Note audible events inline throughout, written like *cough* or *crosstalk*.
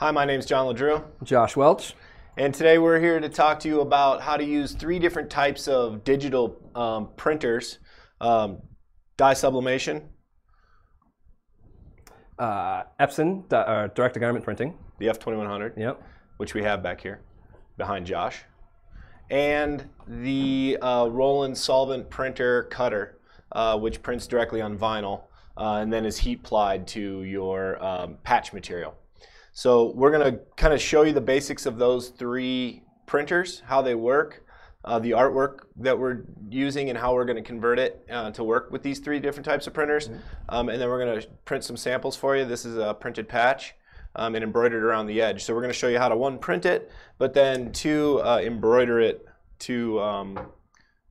Hi, my name is John LeDrew, Josh Welch. and today we're here to talk to you about how to use three different types of digital um, printers um, dye sublimation, Uh, Epson, di- uh, direct to garment printing. the F2100, Yep. which we have back here behind Josh, and the uh, Roland solvent printer cutter, uh, which prints directly on vinyl uh, and then is heat plied to your um, patch material. So we're going to kind of show you the basics of those three printers, how they work, uh, the artwork that we're using, and how we're going to convert it uh, to work with these three different types of printers. Um, and then we're going to print some samples for you. This is a printed patch um, and embroidered around the edge. So we're going to show you how to one print it, but then two uh, embroider it to um,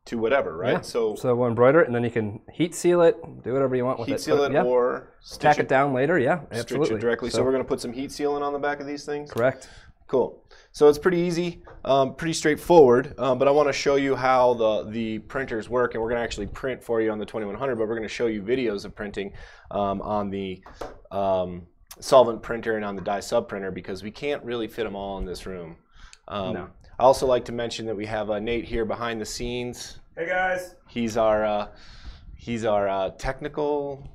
to whatever, right? Yeah. So, So we'll embroider it, and then you can heat seal it, do whatever you want with heat it. seal it yeah. or stitch tack it, it down later. Yeah, stitch absolutely. it directly. So, we're going to put some heat sealing on the back of these things. correct. Cool. So it's pretty easy, um, pretty straightforward. Um, but I want to show you how the the printers work, and we're going to actually print for you on the 2100. But we're going to show you videos of printing um, on the um, solvent printer and on the dye sub printer because we can't really fit them all in this room. Um, No. I also like to mention that we have uh, Nate here behind the scenes. Hey guys. He's our uh, he's our uh, technical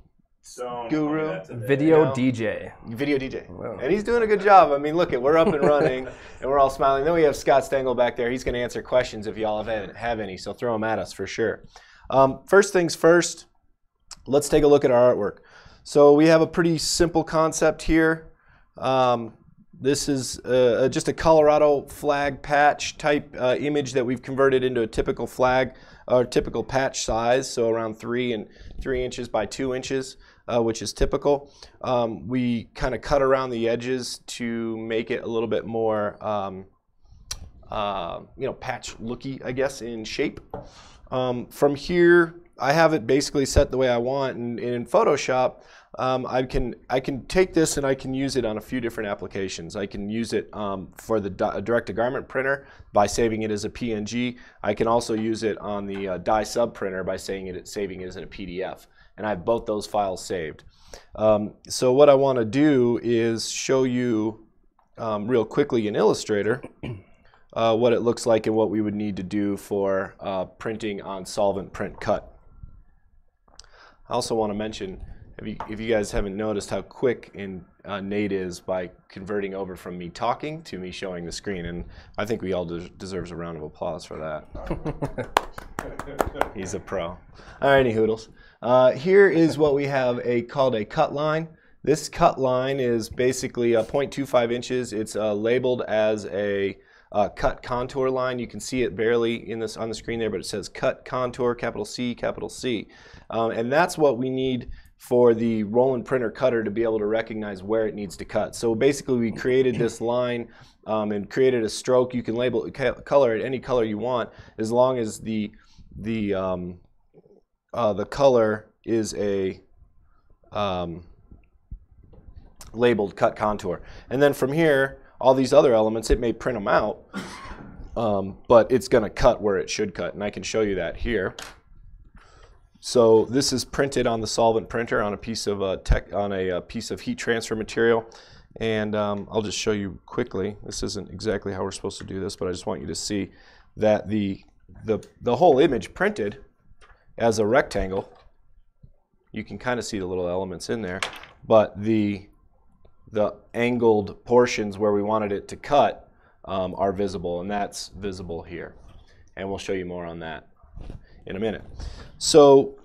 So Guru. that's a Video know. DJ. video DJ, Wow. and he's doing a good job. I mean, look, it we're up and running, *laughs* and we're all smiling. Then we have Scott Stengel back there. He's going to answer questions if y'all have, have any. So throw them at us for sure. Um, first things first, let's take a look at our artwork. So we have a pretty simple concept here. Um, this is uh, just a Colorado flag patch type uh, image that we've converted into a typical flag or typical patch size, so around three and three inches by two inches, uh, which is typical. Um, we kind of cut around the edges to make it a little bit more, um, uh, you know, patch looky, I guess, in shape. Um, from here, I have it basically set the way I want, and, and in Photoshop, um, I can I can take this and I can use it on a few different applications. I can use it um, for the direct-to-garment printer by saving it as a PNG. I can also use it on the uh, dye sub printer by saying it saving it as a PDF, and I have both those files saved. Um, so what I want to do is show you um, real quickly in Illustrator *clears throat* uh, what it looks like and what we would need to do for uh, printing on solvent print cut. I also want to mention, if you, if you guys haven't noticed how quick in, uh, Nate is by converting over from me talking to me showing the screen, and I think we all des- deserves a round of applause for that. *laughs* He's a pro. All righty, Hoodles. Uh, here is what we have a called a cut line. This cut line is basically a 0.25 inches. It's uh, labeled as a uh, cut contour line. You can see it barely in this on the screen there, but it says cut contour, capital C, capital C, um, and that's what we need for the Roland printer cutter to be able to recognize where it needs to cut. So basically, we created this line um, and created a stroke. You can label color it any color you want, as long as the the um, uh, the color is a um, labeled cut contour. And then from here, all these other elements, it may print them out, um, but it's going to cut where it should cut. And I can show you that here. So this is printed on the solvent printer on a piece of uh, tech on a, uh piece of heat transfer material. And um, I'll just show you quickly. This isn't exactly how we're supposed to do this, but I just want you to see that the the the whole image printed as a rectangle. You can kind of see the little elements in there, but the the angled portions where we wanted it to cut um, are visible, and that's visible here. And we'll show you more on that in a minute. So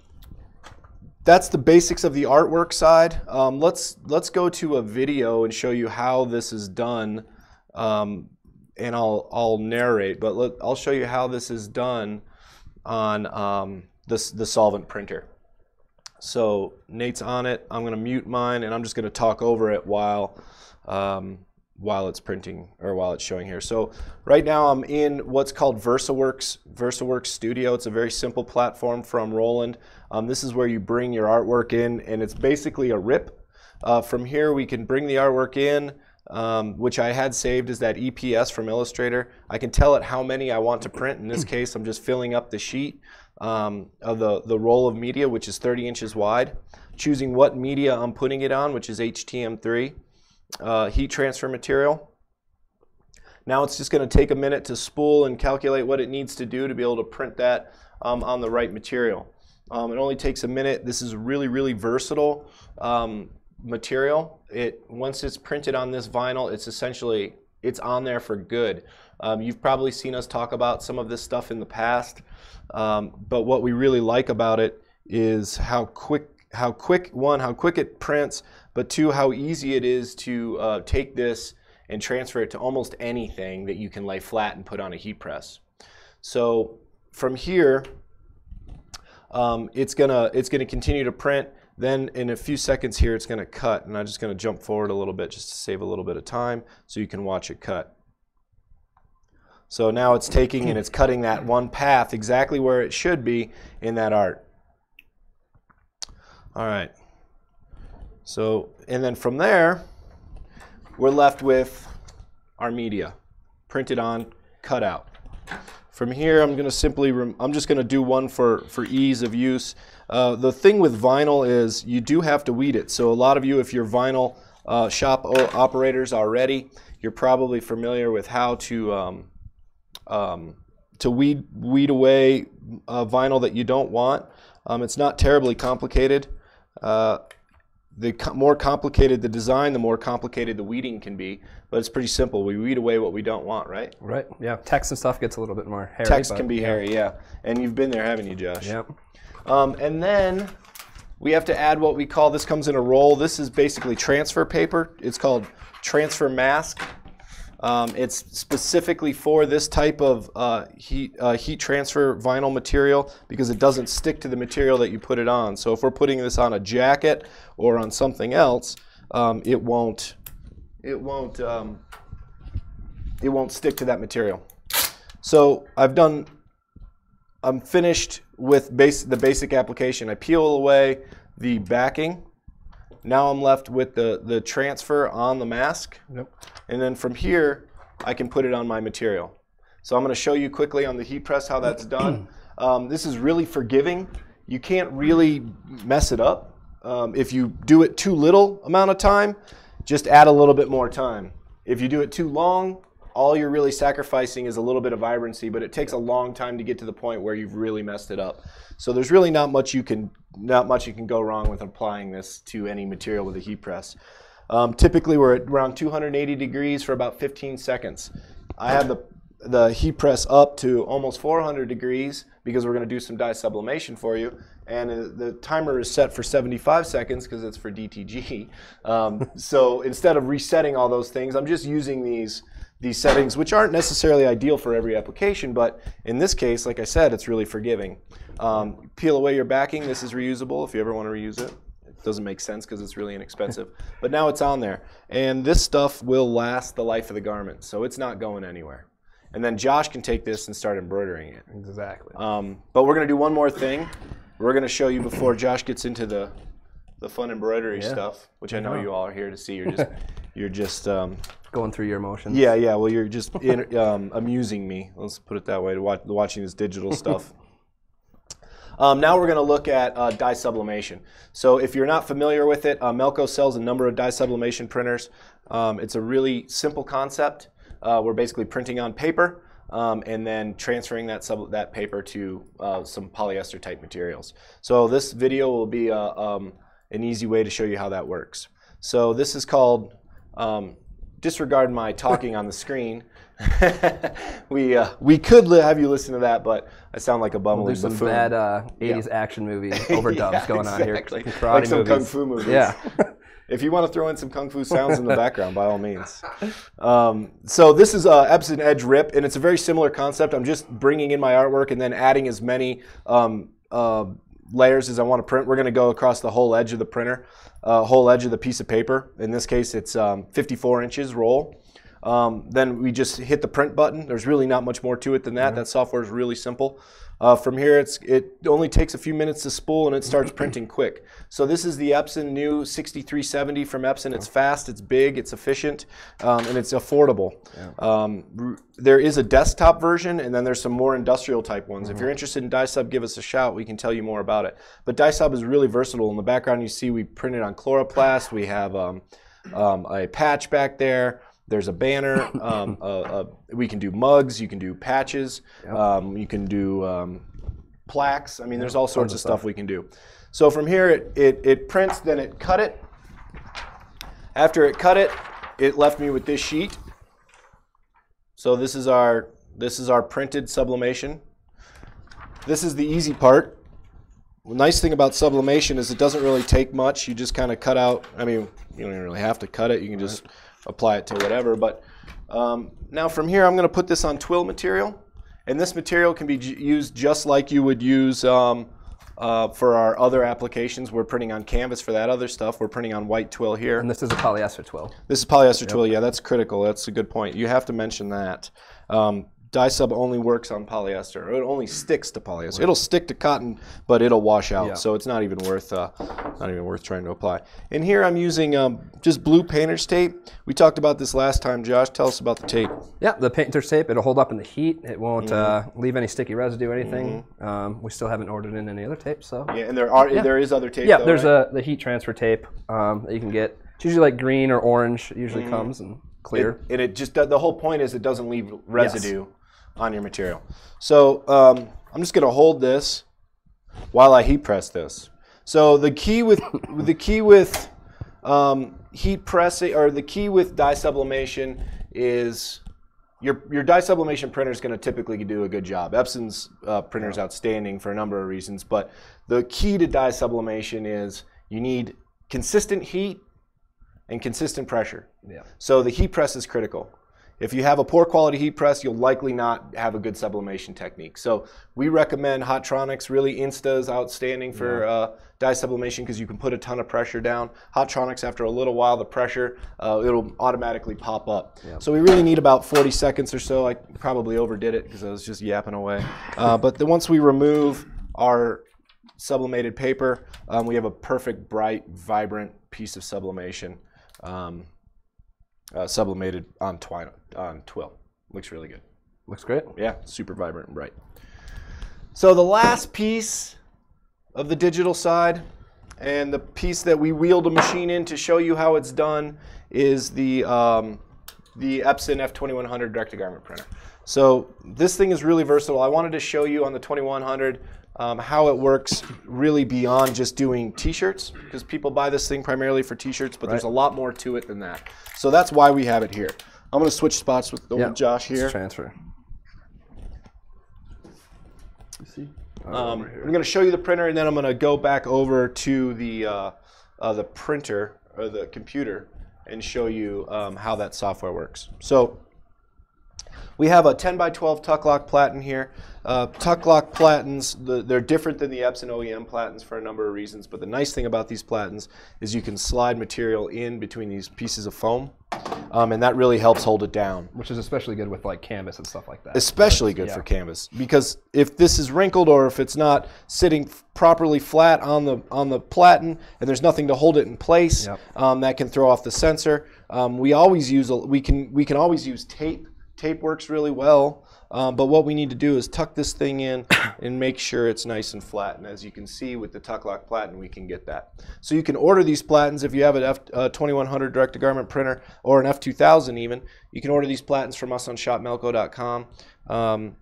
that's the basics of the artwork side. Um, let's let's go to a video and show you how this is done, um, and I'll I'll narrate, but let, I'll show you how this is done on um, this the solvent printer. So Nate's on it. I'm going to mute mine, and I'm just going to talk over it while um, while it's printing or while it's showing here. So right now I'm in what's called VersaWorks VersaWorks Studio. It's a very simple platform from Roland. Um, this is where you bring your artwork in, and it's basically a rip. Uh, from here, we can bring the artwork in. Um, which I had saved as that EPS from Illustrator. I can tell it how many I want to print. In this *clears throat* case, I'm just filling up the sheet um, of the, the roll of media, which is 30 inches wide, choosing what media I'm putting it on, which is HTM3. Uh, heat transfer material. Now it's just going to take a minute to spool and calculate what it needs to do to be able to print that um, on the right material. Um, it only takes a minute. This is really, really versatile um, material. It once it's printed on this vinyl, it's essentially it's on there for good. Um, you've probably seen us talk about some of this stuff in the past, um, but what we really like about it is how quick, how quick one, how quick it prints, but two, how easy it is to uh, take this and transfer it to almost anything that you can lay flat and put on a heat press. So from here, um, it's gonna it's gonna continue to print. Then in a few seconds here, it's gonna cut, and I'm just gonna jump forward a little bit just to save a little bit of time so you can watch it cut. So now it's taking and it's cutting that one path exactly where it should be in that art. All right. So, and then from there, we're left with our media, printed on, cut out. From here, I'm going to simply, I'm just going to do one for, for ease of use. Uh, the thing with vinyl is you do have to weed it. So a lot of you, if you're vinyl uh, shop operators already, you're probably familiar with how to um, um, to weed weed away uh, vinyl that you don't want. Um, it's not terribly complicated. Uh, the more complicated the design, the more complicated the weeding can be. But it's pretty simple. We weed away what we don't want, right? Right. Yeah. Text and stuff gets a little bit more hairy. Text can be yeah. hairy, yeah. And you've been there, haven't you, Josh? Yep. Um, and then we have to add what we call this comes in a roll. This is basically transfer paper. It's called transfer mask. Um, it's specifically for this type of uh, heat, uh, heat transfer vinyl material because it doesn't stick to the material that you put it on. So if we're putting this on a jacket or on something else, um, it won't it won't um, it won't stick to that material. So I've done I'm finished with base, the basic application. I peel away the backing now I'm left with the, the transfer on the mask. Yep. And then from here, I can put it on my material. So I'm going to show you quickly on the heat press how that's *clears throat* done. Um, this is really forgiving. You can't really mess it up. Um, if you do it too little amount of time, just add a little bit more time. If you do it too long, all you're really sacrificing is a little bit of vibrancy, but it takes a long time to get to the point where you've really messed it up. So there's really not much you can not much you can go wrong with applying this to any material with a heat press. Um, typically, we're at around 280 degrees for about 15 seconds. I have the the heat press up to almost 400 degrees because we're going to do some dye sublimation for you. And uh, the timer is set for 75 seconds because it's for DTG. *laughs* Um, so instead of resetting all those things, I'm just using these these settings, which aren't necessarily ideal for every application, but in this case, like I said, it's really forgiving. Um, peel away your backing. This is reusable if you ever want to reuse it. It doesn't make sense because it's really inexpensive. *laughs* but now it's on there. And this stuff will last the life of the garment, so it's not going anywhere. And then Josh can take this and start embroidering it. Exactly. Um, but we're going to do one more thing. We're going to show you before Josh gets into the the fun embroidery yeah. stuff, which I know you all are here to see. You're *laughs* just you're just um, going through your emotions. Yeah, yeah. Well, you're just *laughs* in, um, amusing me. Let's put it that way. To watch, watching this digital *laughs* stuff. Um, now we're going to look at uh, dye sublimation. So if you're not familiar with it, uh, Melco sells a number of dye sublimation printers. Um, it's a really simple concept. Uh, we're basically printing on paper um, and then transferring that, sub that paper to uh, some polyester type materials. So this video will be uh, um, an easy way to show you how that works. So this is called, um, disregard my talking on the screen. *laughs* we uh, we could have you listen to that, but I sound like a bumbling we'll some buffoon. bad uh, 80s yeah. action movie *laughs* overdubs yeah, going exactly. on here. Karate like some movies. kung fu movies. Yeah. *laughs* if you want to throw in some kung fu sounds in the background, by all means. Um, so this is uh, Epson Edge Rip, and it's a very similar concept. I'm just bringing in my artwork and then adding as many um, uh, layers as I want to print. We're going to go across the whole edge of the printer, uh, whole edge of the piece of paper. In this case, it's um, 54 inches roll. Um, then we just hit the print button. There's really not much more to it than that. Mm-hmm. That software is really simple. Uh, from here, it's, it only takes a few minutes to spool and it starts printing quick. So this is the Epson new 6370 from Epson. It's fast, it's big, it's efficient, um, and it's affordable. Yeah. Um, there is a desktop version and then there's some more industrial type ones. Mm-hmm. If you're interested in DyeSub, give us a shout. We can tell you more about it. But DyeSub is really versatile. In the background, you see we printed on coroplast. We have um, um, a patch back there. There's a banner. *laughs* Um, uh, uh, we can do mugs. You can do patches. Um, you can do um, plaques. I mean, there's all sorts of stuff we can do. So from here, it, it, it prints, then it cut it. After it cut it, it left me with this sheet. So this is our this is our printed sublimation. This is the easy part. The nice thing about sublimation is it doesn't really take much. You just kind of cut out. I mean, you don't even really have to cut it. You can just apply it to whatever. But um, now from here, I'm going to put this on twill material, and this material can be used just like you would use um, uh, for our other applications. We're printing on canvas for that other stuff. We're printing on white twill here. And this is a polyester twill. This is polyester twill. Yeah, that's critical. That's a good point. You have to mention that. Um, dye sub only works on polyester. Or it only sticks to polyester. It'll stick to cotton, but it'll wash out. Yeah. So it's not even worth uh, not even worth trying to apply. And here I'm using um, just blue painter's tape. We talked about this last time. Josh, tell us about the tape. Yeah, the painter's tape. It'll hold up in the heat. It won't uh, leave any sticky residue or anything. Um, we still haven't ordered in any other tape, so Yeah, and there are there is other tape. yeah. though, There's right? a the heat transfer tape um, that you can get. It's usually like green or orange. It usually comes and clear. and it just the whole point is it doesn't leave residue on your material. So um, I'm just going to hold this while I heat press this. So the key with *laughs* the key with um, heat pressing or the key with dye sublimation is your your dye sublimation printer is going to typically do a good job. Epson's uh, printer is outstanding for a number of reasons, but the key to dye sublimation is you need consistent heat and consistent pressure. Yeah. So the heat press is critical. If you have a poor quality heat press, you'll likely not have a good sublimation technique. So we recommend Hotronix. Really, Insta is outstanding for uh, dye sublimation because you can put a ton of pressure down. Hotronix, after a little while, the pressure uh, it'll automatically pop up. So we really need about 40 seconds or so. I probably overdid it because I was just yapping away. Uh, *laughs* but then once we remove our sublimated paper, um, we have a perfect, bright, vibrant piece of sublimation. Um, uh, sublimated on twine on twill. Looks really good. Looks great. Yeah, super vibrant and bright. So the last piece of the digital side, and the piece that we wheeled a machine in to show you how it's done, is the um, the Epson F2100 direct to garment printer. So this thing is really versatile. I wanted to show you on the 2100 um, how it works really beyond just doing t-shirts because people buy this thing primarily for t-shirts, but there's a lot more to it than that. So that's why we have it here. I'm going to switch spots with, with Josh here. Let's transfer. Um, I'm going to show you the printer, and then I'm going to go back over to the uh, uh, the printer or the computer and show you um, how that software works. So we have a 10 by 12 tuck lock platen here. Uh, tuck lock platens, the, they're different than the Epson OEM platens for a number of reasons, but the nice thing about these platens is you can slide material in between these pieces of foam, um, and that really helps hold it down. Which is especially good with like canvas and stuff like that. especially good for canvas because if this is wrinkled or if it's not sitting properly flat on the on the platen and there's nothing to hold it in place Yep. um, that can throw off the sensor. Um, we always use a, we can we can always use tape. Tape works really well um, but what we need to do is tuck this thing in and make sure it's nice and flat and as you can see with the tuck lock platen we can get that so you can order these platens if you have an F uh, 2100 direct to garment printer or an F2000 even you can order these platens from us on shopmelco.com um,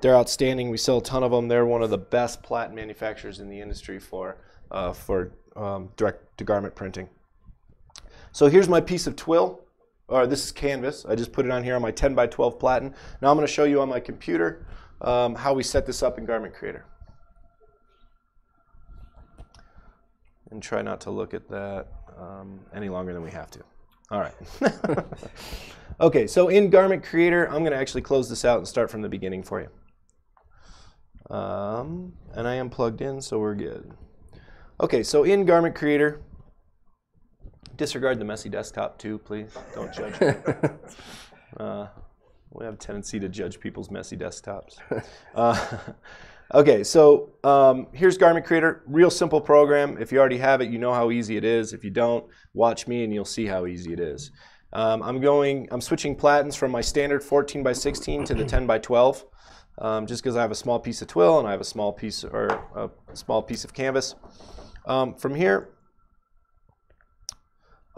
they're outstanding. We sell a ton of them. They're one of the best platen manufacturers in the industry for uh, for um, direct to garment printing. So here's my piece of twill, or this is canvas. I just put it on here on my 10 by 12 platen. Now I'm going to show you on my computer um, how we set this up in Garment Creator. And try not to look at that um, any longer than we have to. All right. *laughs* okay, so in Garment Creator, I'm going to actually close this out and start from the beginning for you. Um, and I am plugged in, so we're good. Okay, so in Garment Creator, disregard the messy desktop too, please. Don't judge me. *laughs* uh, we have a tendency to judge people's messy desktops. Uh, *laughs* okay, so um, here's Garment Creator. Real simple program. If you already have it, you know how easy it is. If you don't, watch me and you'll see how easy it is. Um, I'm going. I'm switching platens from my standard 14 by 16 to the 10 by 12, um, just because I have a small piece of twill and I have a small piece or a small piece of canvas. Um, from here,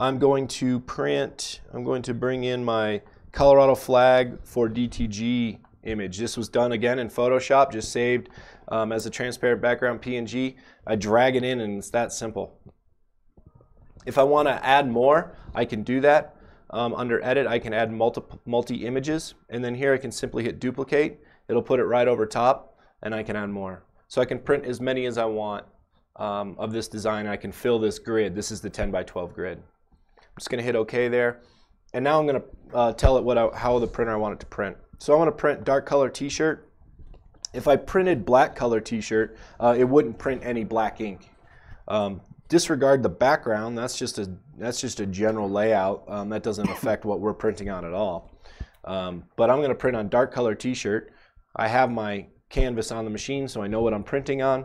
I'm going to print, I'm going to bring in my Colorado flag for DTG image. This was done again in Photoshop, just saved um, as a transparent background PNG. I drag it in and it's that simple. If I want to add more, I can do that. Um, under edit, I can add multi, multi images, and then here I can simply hit duplicate. It'll put it right over top, and I can add more. So I can print as many as I want um, of this design. I can fill this grid. This is the 10 by 12 grid. Just going to hit OK there. And now I'm going to uh, tell it what I, how the printer I want it to print. So I want to print dark color t-shirt. If I printed black color t-shirt, uh, it wouldn't print any black ink. Um, disregard the background. That's just a that's just a general layout. Um, that doesn't *coughs* affect what we're printing on at all. Um, but I'm going to print on dark color T-shirt. I have my canvas on the machine, so I know what I'm printing on.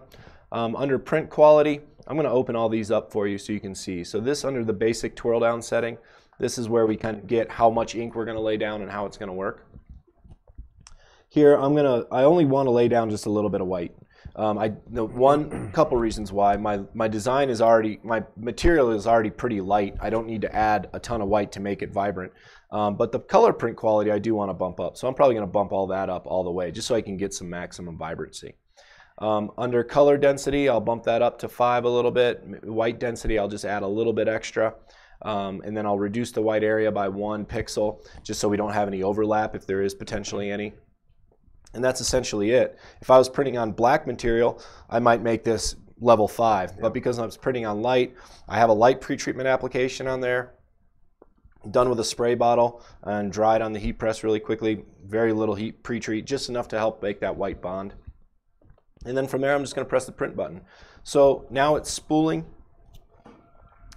Um, under print quality, I'm going to open all these up for you so you can see. So this under the basic twirl down setting, this is where we kind of get how much ink we're going to lay down and how it's going to work. Here, I'm going to, I only want to lay down just a little bit of white. Um, I the one *clears throat* couple reasons why my my design is already my material is already pretty light. I don't need to add a ton of white to make it vibrant. Um, but the color print quality I do want to bump up, so I'm probably going to bump all that up all the way just so I can get some maximum vibrancy. Um, under color density, I'll bump that up to five a little bit. White density, I'll just add a little bit extra. Um, and then I'll reduce the white area by one pixel just so we don't have any overlap if there is potentially any. And that's essentially it. If I was printing on black material, I might make this level five. But because I was printing on light, I have a light pretreatment application on there, done with a spray bottle and dried on the heat press really quickly. Very little heat pre-treat, just enough to help make that white bond. And then from there, I'm just going to press the print button. So now it's spooling.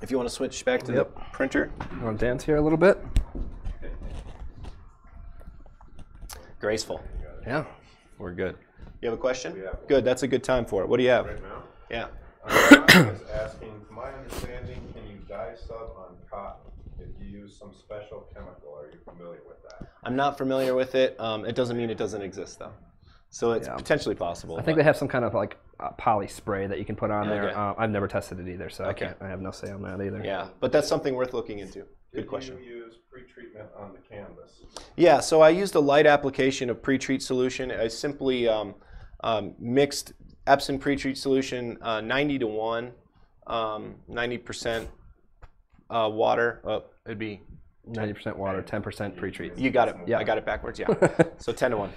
If you want to switch back to yep. the printer. You want to dance here a little bit? Graceful. Yeah. We're good. You have a question? Yeah. Good. That's a good time for it. What do you have? Right now? Yeah. *coughs* I was asking, to my understanding, can you dye sub on cotton if you use some special chemical? Are you familiar with that? I'm not familiar with it. Um, it doesn't mean it doesn't exist, though. So it's yeah. potentially possible. I think they have some kind of like uh, poly spray that you can put on okay. there. Uh, I've never tested it either, so okay. I, I, have no say on that either. Yeah, but that's something worth looking into. Good Did question. you use pre-treatment on the canvas? Yeah, so I used a light application of pre-treat solution. I simply um, um, mixed Epson pre-treat solution uh, 90 to 1, um, 90% uh, water. Oh, it'd be 90% water, 10% pre-treat. You got it. Yeah, I got it backwards. Yeah. *laughs* so 10 to 1.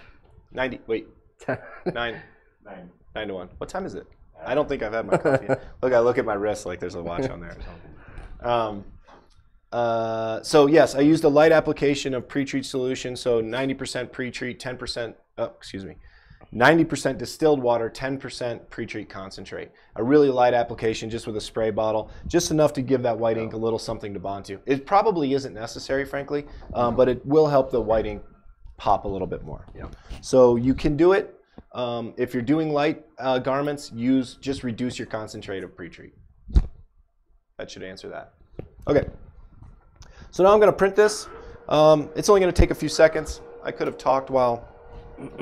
90. Wait. Nine. Nine. Nine to one. What time is it? I don't think I've had my coffee. Yet. *laughs* look, I look at my wrist like there's a watch on there. Um, uh, so yes, I used a light application of pre-treat solution. So 90% pre-treat, 10%. Oh, excuse me. 90% distilled water, 10% pre-treat concentrate. A really light application just with a spray bottle, just enough to give that white ink a little something to bond to. It probably isn't necessary, frankly, um, but it will help the white ink pop a little bit more. Yeah. So you can do it. Um, if you're doing light uh, garments, use just reduce your concentrate of pre-treat. That should answer that. Okay. So now I'm going to print this. Um, it's only going to take a few seconds. I could have talked while *clears throat*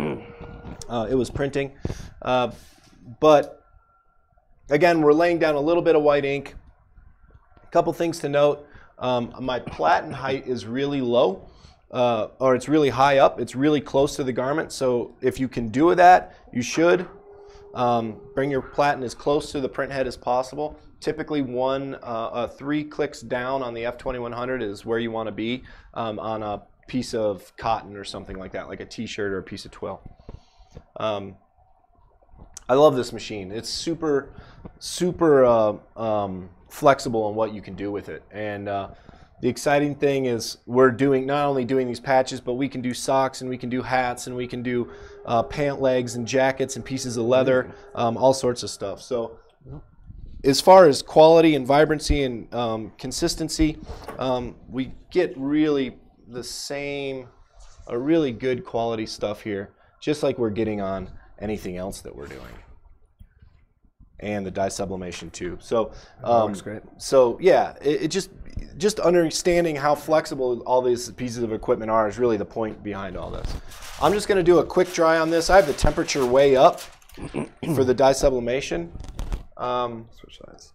uh, it was printing. Uh, but again, we're laying down a little bit of white ink. A couple things to note. Um, my platen height is really low uh, or it's really high up, it's really close to the garment. So if you can do that, you should. Um, bring your platen as close to the print head as possible. Typically, one uh, uh, three clicks down on the F2100 is where you want to be um, on a piece of cotton or something like that, like a T-shirt or a piece of twill. Um, I love this machine. It's super, super uh, um, flexible on what you can do with it, and uh, the exciting thing is we're doing not only doing these patches, but we can do socks and we can do hats and we can do uh, pant legs and jackets and pieces of leather, um, all sorts of stuff. So as far as quality and vibrancy and um, consistency, um, we get really the same, a really good quality stuff here, just like we're getting on anything else that we're doing and the dye sublimation too. So um, works great. So yeah, it, it, just just understanding how flexible all these pieces of equipment are is really the point behind all this. I'm just going to do a quick dry on this. I have the temperature way up *clears throat* for the dye sublimation. Um, Switch sides.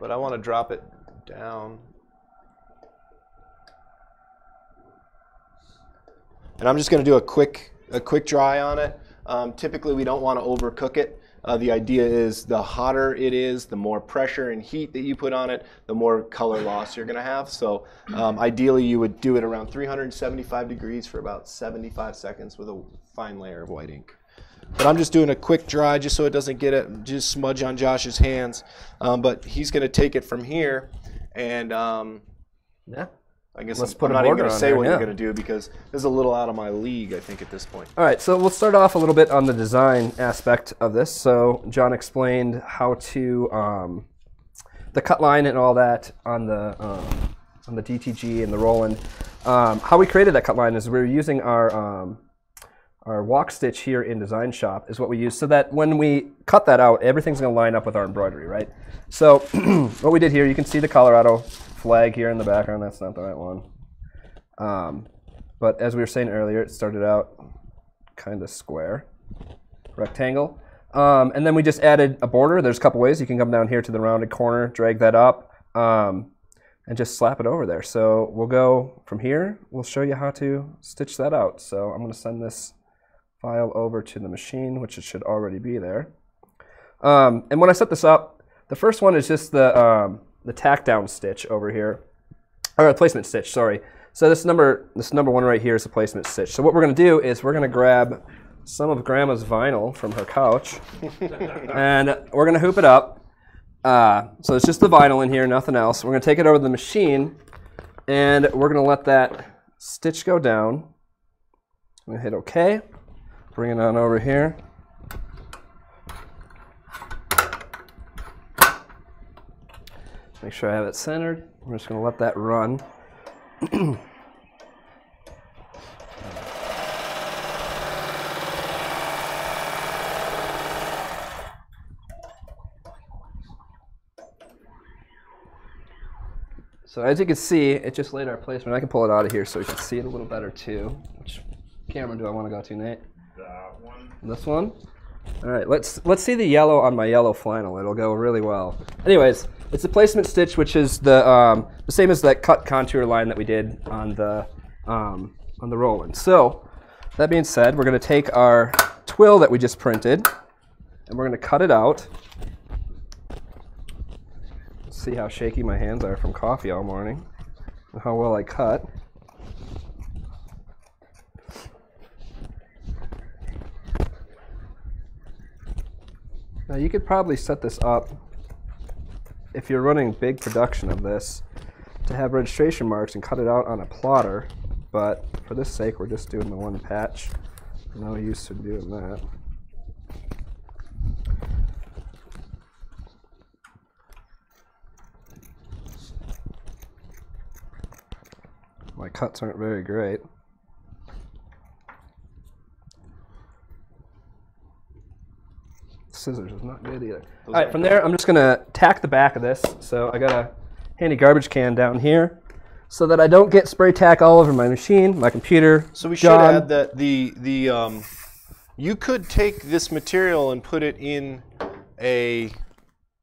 But I want to drop it down. And I'm just going to do a quick a quick dry on it. Um, typically, we don't want to overcook it. Uh, the idea is the hotter it is, the more pressure and heat that you put on it, the more color loss you're going to have. So um, *clears throat* ideally, you would do it around 375 degrees for about 75 seconds with a fine layer of white ink. But I'm just doing a quick dry just so it doesn't get it, just smudge on Josh's hands. Um, but he's going to take it from here and um, Yeah. I guess Let's I'm, put I'm not even going to say there, what yeah. you're going to do because this is a little out of my league, I think, at this point. All right, so we'll start off a little bit on the design aspect of this. So John explained how to um, the cut line and all that on the um, on the DTG and the Roland. Um, how we created that cut line is we were using our um, our walk stitch here in DesignShop is what we use, so that when we cut that out, everything's going to line up with our embroidery, right? So *clears throat* what we did here, you can see the Colorado flag here in the background. That's not the right one. Um, but as we were saying earlier, it started out kind of square, rectangle. Um, and then we just added a border. There's a couple ways. You can come down here to the rounded corner, drag that up, um, and just slap it over there. So we'll go from here. We'll show you how to stitch that out. So I'm going to send this file over to the machine, which it should already be there. Um, and when I set this up, the first one is just the, um, the tack down stitch over here, or a placement stitch, sorry. So this number, this number one right here is a placement stitch. So what we're going to do is we're going to grab some of Grandma's vinyl from her couch, *laughs* and we're going to hoop it up. Uh, so it's just the vinyl in here, nothing else. We're going to take it over to the machine, and we're going to let that stitch go down. I'm going to hit OK. Bring it on over here. Make sure I have it centered. We're just going to let that run. *clears throat* So as you can see, it just laid our placement. I can pull it out of here so you can see it a little better too. Which camera do I want to go to, Nate? This one? All right, let's let's see the yellow on my yellow flannel. It'll go really well. Anyways, it's a placement stitch, which is the um, the same as that cut contour line that we did on the um, on the Roland. So that being said, we're going to take our twill that we just printed, and we're going to cut it out. See how shaky my hands are from coffee all morning, and how well I cut. Now you could probably set this up if you're running big production of this to have registration marks and cut it out on a plotter, but for this sake we're just doing the one patch. No use in doing that. My cuts aren't very great. Scissors is not good either. All right, from there, I'm just gonna tack the back of this. So I got a handy garbage can down here, so that I don't get spray tack all over my machine, my computer. So we John. should add that the the um, you could take this material and put it in a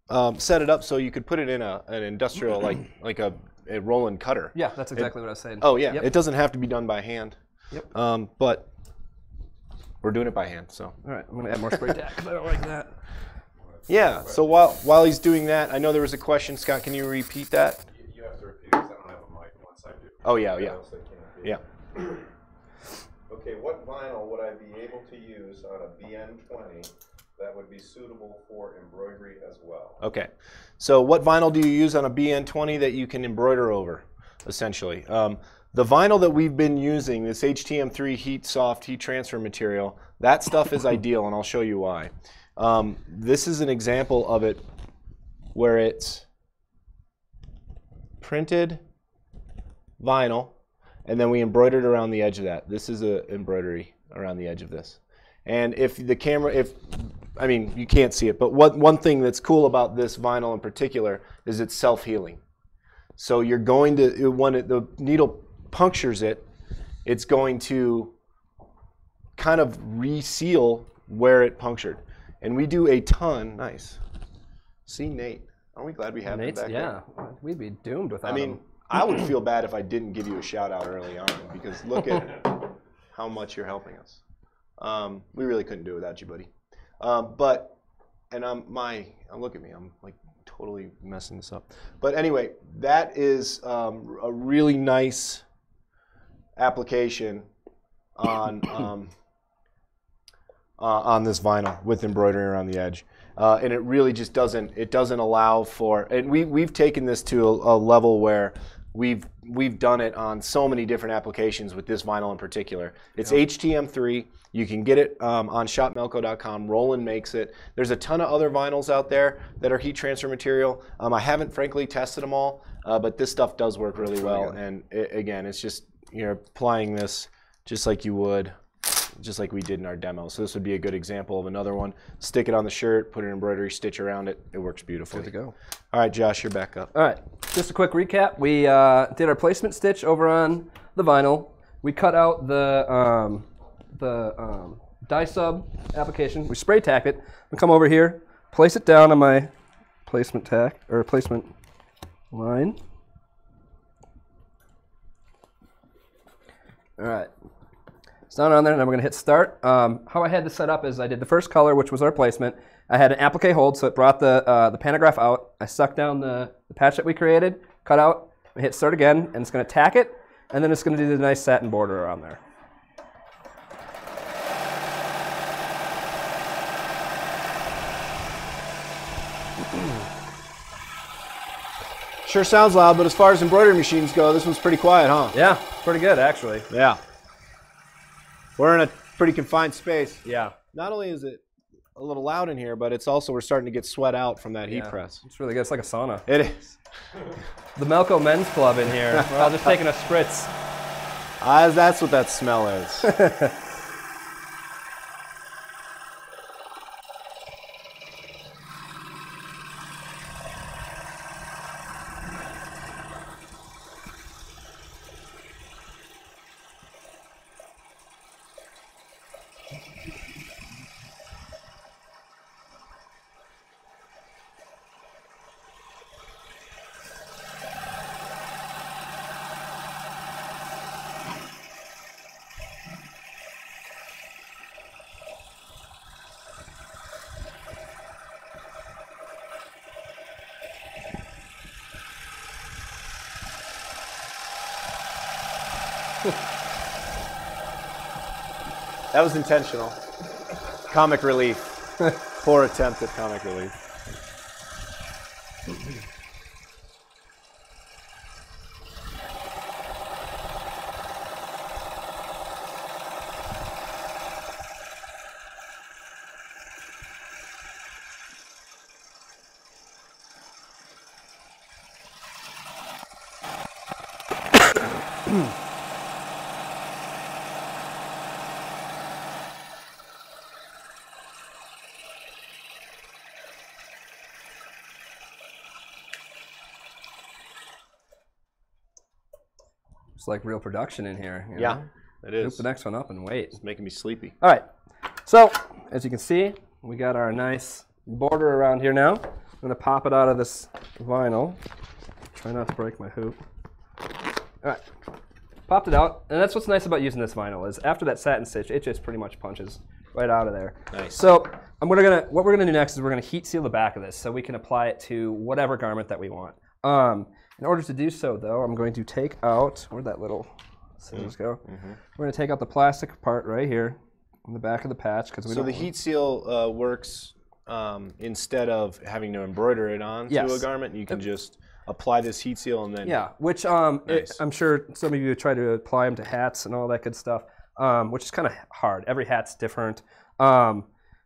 um, set it up so you could put it in a an industrial like *clears throat* like a, a Roland cutter. Yeah, that's exactly what I was saying. Oh yeah, Yep. it doesn't have to be done by hand. Yep. Um, but we're doing it by hand, so. All right, I'm gonna add more spray *laughs* tack because I don't like that. Yeah. So while while he's doing that, I know there was a question, Scott. Can you repeat that? You, you have to repeat because I don't have a mic once I do. Oh yeah, yeah, Else they can't hear. yeah. *clears throat* Okay, what vinyl would I be able to use on a BN20 that would be suitable for embroidery as well? Okay. So what vinyl do you use on a BN20 that you can embroider over, essentially? Um, the vinyl that we've been using, this HTM3 heat soft heat transfer material, that stuff is ideal, and I'll show you why. Um, this is an example of it where it's printed vinyl, and then we embroidered around the edge of that. This is a embroidery around the edge of this. And if the camera, if I mean, you can't see it, but what, one thing that's cool about this vinyl in particular is it's self-healing. So you're going to, when it, the needle punctures it, it's going to kind of reseal where it punctured. And we do a ton, nice. See Nate. Aren't we glad we have him back yeah, there? we'd be doomed without I mean, him. I would feel bad if I didn't give you a shout out early on because look at *laughs* how much you're helping us. Um, we really couldn't do it without you, buddy. Um, but and I'm my uh, look at me, I'm like totally messing this up. But anyway, that is um, a really nice application on *clears throat* um, uh, on this vinyl with embroidery around the edge. Uh, and it really just doesn't it doesn't allow for and we we've taken this to a, a level where we've we've done it on so many different applications with this vinyl in particular. It's HTM3. You can get it um, on shopmelco.com. Roland makes it. There's a ton of other vinyls out there that are heat transfer material. Um, I haven't frankly tested them all, uh, but this stuff does work really well. And it, again, it's just you're applying this just like you would just like we did in our demo. So this would be a good example of another one. Stick it on the shirt, put an embroidery stitch around it. It works beautifully. Good to go. All right, Josh, you're back up. All right, just a quick recap. We uh, did our placement stitch over on the vinyl. We cut out the um, the um, dye sub application. We spray tack it. We come over here, place it down on my placement tack or placement line. All right. It's down on there, and then we're gonna hit start. Um, how I had this set up is I did the first color, which was our placement. I had an applique hold, so it brought the uh, the pantograph out. I sucked down the, the patch that we created, cut out, I hit start again, and it's gonna tack it, and then it's gonna do the nice satin border around there. Sure sounds loud, but as far as embroidery machines go, this one's pretty quiet, huh? Yeah, pretty good actually. Yeah. We're in a pretty confined space. Yeah, Not only is it a little loud in here, but it's also we're starting to get sweat out from that heat yeah. press. It's really good. It's like a sauna. It is. *laughs* The Melco Men's Club in here. We're all just *laughs* taking a spritz. Ah, that's what that smell is. *laughs* that was intentional. Comic relief. *laughs* Poor attempt at comic relief. It's like real production in here. Yeah, know? it Loop the next one up and wait. It's making me sleepy. All right. So as you can see, we got our nice border around here now. I'm gonna pop it out of this vinyl. Try not to break my hoop. All right. Popped it out, and that's what's nice about using this vinyl is after that satin stitch, it just pretty much punches right out of there. Nice. So I'm gonna, gonna what we're gonna do next is we're gonna heat seal the back of this so we can apply it to whatever garment that we want. Um, in order to do so, though, I'm going to take out where'd that little scissors go? We're gonna take out the plastic part right here on the back of the patch because we So the heat seal uh, works um, instead of having to embroider it onto Yes. a garment. You can just apply this heat seal and then Yeah, which um, it- I'm sure some of you try to apply them to hats and all that good stuff, um, which is kind of hard. Every hat's different. Um,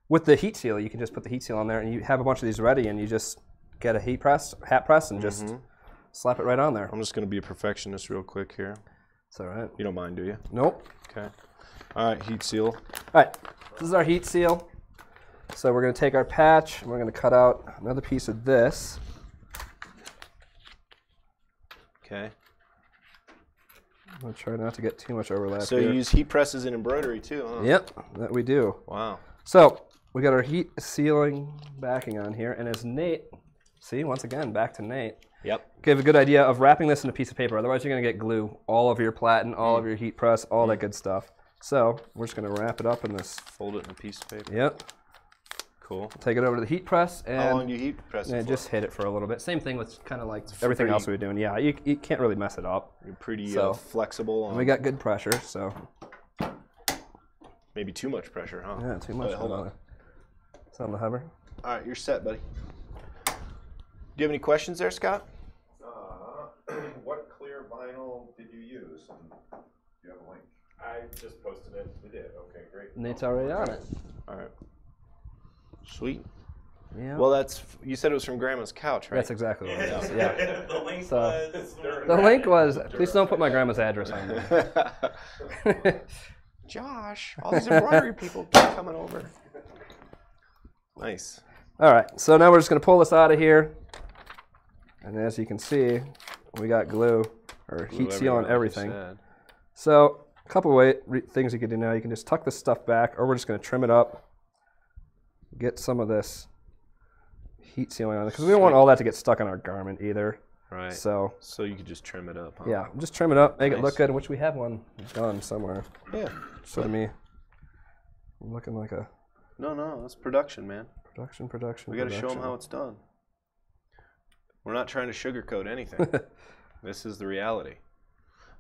with the heat seal, you can just put the heat seal on there, and you have a bunch of these ready, and you just get a heat press, hat press, and just slap it right on there. I'm just going to be a perfectionist real quick here. It's all right. You don't mind, do you? Nope. Okay. All right, heat seal. All right, this is our heat seal. So we're going to take our patch, and we're going to cut out another piece of this. Okay. I'm going to try not to get too much overlap So here. you use heat presses in embroidery too, huh? Yep, that we do. Wow. So we got our heat sealing backing on here, and as Nate see, once again, back to Nate. Yep. Give a good idea of wrapping this in a piece of paper. Otherwise, you're going to get glue all over your platen, all over your heat press, all that good stuff. So we're just going to wrap it up in this. Fold it in a piece of paper. Yep. Cool. Take it over to the heat press and How long you heat press yeah, just hit it for a little bit. Same thing with kind of like everything pretty- else we were doing. Yeah, you, you can't really mess it up. You're pretty So- uh, flexible. On We got good pressure, so maybe too much pressure, huh? yeah, too much. Wait, hold on It's on the hover. All right, you're set, buddy. Do you have any questions there, Scott? Uh, *clears throat* what clear vinyl did you use? And do you have a link? I just posted it. You did. Okay, great. Nate's already on it. All right. Sweet. Yeah. Well, that's you said it was from Grandma's couch, right? that's exactly what it is. Yeah. *laughs* the link So- was. The link *laughs* was. Please don't put my grandma's address on there. *laughs* Josh, all these embroidery people keep coming over. Nice. All right, so now we're just going to pull this out of here. And as you can see, we got glue or heat seal on everything. So a couple way, re- things you can do now. You can just tuck this stuff back, or we're just going to trim it up. Get some of this heat sealing on it because we don't want all that to get stuck on our garment either. Right. So, So you could just trim it up. Huh? yeah, just trim it up, make it look good. Which we have one done somewhere. Yeah. So to me, I'm looking like a No, no, that's production, man. production, production. We got to show them how it's done. We're not trying to sugarcoat anything. *laughs* this is the reality.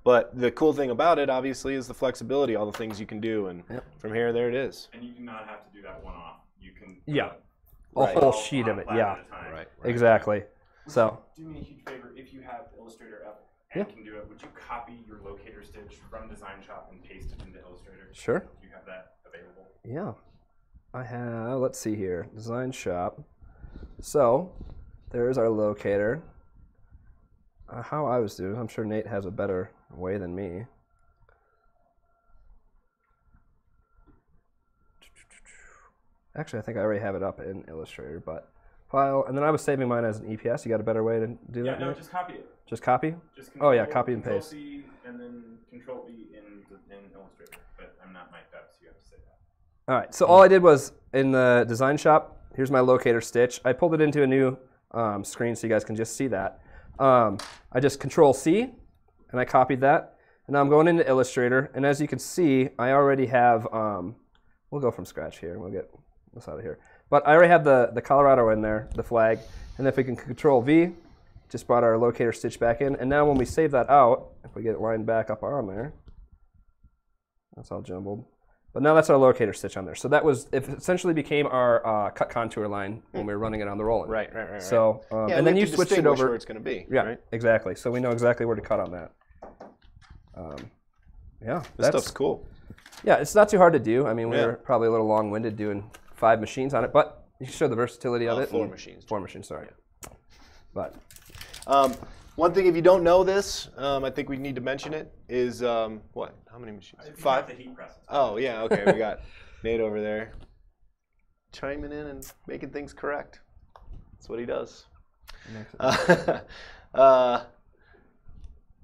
But the cool thing about it, obviously, is the flexibility, all the things you can do, and Yep. from here, there it is. And you do not have to do that one off. You can. Yeah. uh, A Right. whole sheet of it. Yeah. at a time. Right. Exactly. So Do me a huge favor. If you have Illustrator up Yeah. and can do it, would you copy your locator stitch from DesignShop and paste it into Illustrator? Sure. Do you have that available? Yeah. I have, let's see here, DesignShop. So there's our locator. Uh, how I was doing, I'm sure Nate has a better way than me. Actually, I think I already have it up in Illustrator, but file, and then I was saving mine as an EPS. You got a better way to do that? Yeah, that? no, Nate? just copy it. Just copy? Just Oh, yeah, copy and control paste. C and then Control V in, in Illustrator. But I'm not so you have to say that. All right. So all I did was in the DesignShop. Here's my locator stitch. I pulled it into a new um, screen so you guys can just see that. Um, I just Control C, and I copied that. And now I'm going into Illustrator, and as you can see, I already have. Um, we'll go from scratch here. We'll get this out of here. But I already have the the Colorado in there, the flag. And if we can Control V, just brought our locator stitch back in. And now when we save that out, if we get it lined back up on there, that's all jumbled. But now that's our locator stitch on there. So that was it essentially became our uh, cut contour line when we were running it on the Roland. Right, right, right. right. So um, yeah, and then you switched it over. where it's going to be. yeah, Right? exactly. So we know exactly where to cut on that. Um, yeah, This that's stuff's cool. yeah. It's not too hard to do. I mean, we Yeah. were probably a little long-winded doing five machines on it, but you show the versatility of Uh, it. four machines. Four machines. Sorry. But Um, one thing, if you don't know this, um, I think we need to mention it, is um, what? How many machines? Five? the heat press. it's Oh, yeah, okay. We got *laughs* Nate over there chiming in and making things correct. That's what he does. *laughs* Uh, uh,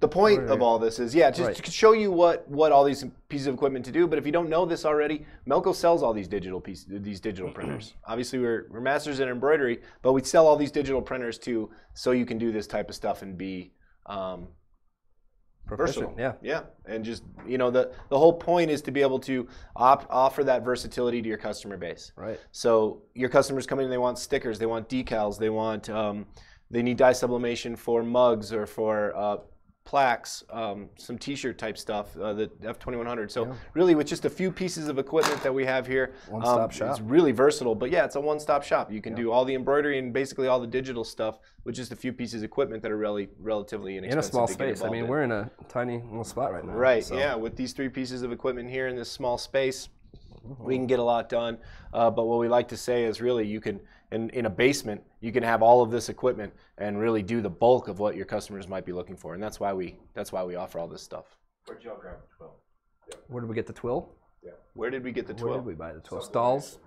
the point Right. of all this is, yeah, just Right. to show you what, what all these pieces of equipment to do. But if you don't know this already, Melco sells all these digital pieces, these digital *clears throat* printers. Obviously, we're, we're masters in embroidery, but we sell all these digital printers too, so you can do this type of stuff and be um, proficient. versatile. Yeah. Yeah, and just you know the the whole point is to be able to op- offer that versatility to your customer base. Right. So your customers come in, they want stickers, they want decals, they want um, they need dye sublimation for mugs or for uh, plaques, um, some T-shirt type stuff, uh, the F2100. So really, with just a few pieces of equipment that we have here, um, One-stop shop. It's really versatile, but yeah, it's a one-stop shop. You can do all the embroidery and basically all the digital stuff with just a few pieces of equipment that are really relatively inexpensive. In a small space. I mean, in. we're in a tiny little spot right now. Right. so- Yeah. With these three pieces of equipment here in this small space, we can get a lot done. Uh, but what we like to say is really you can, in, in a basement, you can have all of this equipment and really do the bulk of what your customers might be looking for. And that's why we that's why we offer all this stuff. Where'd y'all grab the 12? Where did we get the twill? Where did we get the Where 12? did we buy the twill? Stahls.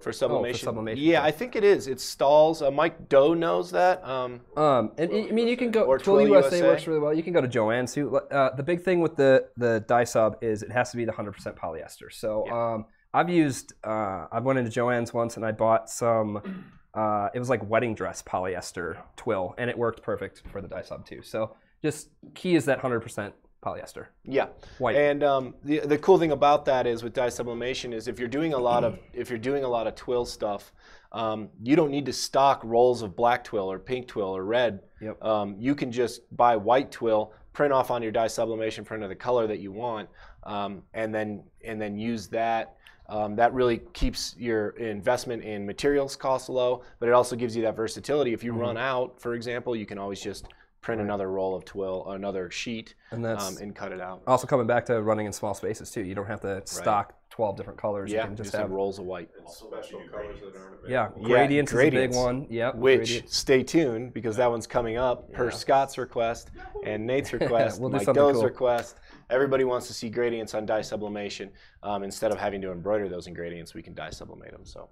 For sublimation. Oh, sublimation, Yeah. I think it is. It's Stahls. Uh, Mike Doe knows that. Um, Um, and I mean, you can go. Or Twill Twill USA, USA. works really well. You can go to Joanne's too. Uh, the big thing with the the dye sub is it has to be the 100% polyester. So um, I've used. Uh, I went into Joanne's once and I bought some *clears throat* uh, it was like wedding dress polyester twill, and it worked perfect for the dye sub too. So just key is that 100% polyester. Yeah. White. And um, the the cool thing about that is with dye sublimation is if you're doing a lot of *clears throat* if you're doing a lot of twill stuff, um, you don't need to stock rolls of black twill or pink twill or red. Yep. Um, you can just buy white twill, print off on your dye sublimation print of the color that you want, um, and then and then use that. Um, that really keeps your investment in materials costs low, but it also gives you that versatility. If you Mm-hmm. run out, for example, you can always just print another roll of twill, another sheet, And that's um, and cut it out. also coming back to running in small spaces too. You don't have to stock 12 different colors. Yeah, you can just, just have have rolls of white. And special colors that aren't available. yeah, Yeah, gradients, gradients, is a big one. Yep, Which gradient- stay tuned because that one's coming up per Scott's request and Nate's *laughs* request, We'll Mike Doe's cool. request. Everybody wants to see gradients on dye sublimation. Um, instead of having to embroider those ingredients, we can dye sublimate them. So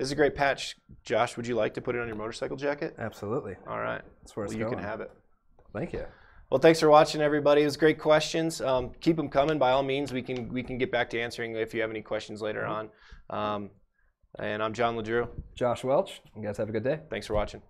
this is a great patch. Josh, would you like to put it on your motorcycle jacket? absolutely. All right. That's where it's well, you going. can have it. Thank you. Well, thanks for watching, everybody. It was great questions. Um, keep them coming. By all means, we can we can get back to answering if you have any questions later Mm-hmm. on. Um, and I'm John LeDrew. Josh Welch. You guys have a good day. Thanks for watching.